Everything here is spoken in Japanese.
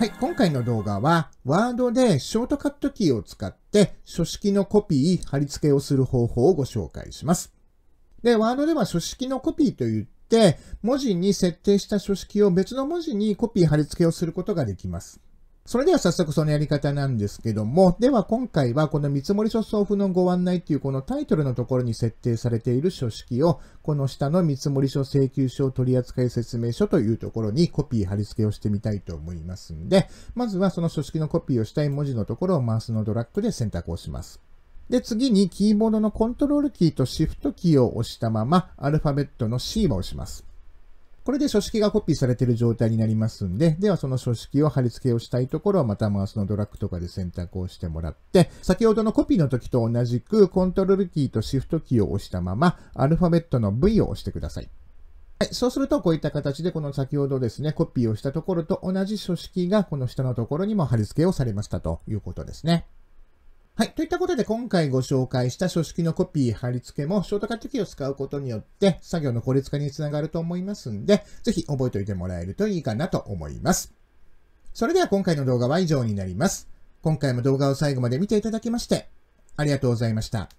はい、今回の動画は、ワードでショートカットキーを使って、書式のコピー、貼り付けをする方法をご紹介します。で、ワードでは書式のコピーといって、文字に設定した書式を別の文字にコピー、貼り付けをすることができます。それでは早速そのやり方なんですけども、では今回はこの見積書送付のご案内っていうこのタイトルのところに設定されている書式を、この下の見積書請求書取扱説明書というところにコピー貼り付けをしてみたいと思いますんで、まずはその書式のコピーをしたい文字のところをマウスのドラッグで選択をします。で、次にキーボードのコントロールキーとシフトキーを押したまま、アルファベットの C を押します。これで書式がコピーされている状態になりますんで、ではその書式を貼り付けをしたいところはまたマウスのドラッグとかで選択をしてもらって、先ほどのコピーの時と同じくコントロールキーとシフトキーを押したまま、アルファベットの V を押してください。はい。そうすると、こういった形で、この先ほどですね、コピーをしたところと同じ書式が、この下のところにも貼り付けをされましたということですね。はい。といったことで今回ご紹介した書式のコピー、貼り付けもショートカットキーを使うことによって作業の効率化につながると思いますんで、ぜひ覚えておいてもらえるといいかなと思います。それでは今回の動画は以上になります。今回も動画を最後まで見ていただきまして、ありがとうございました。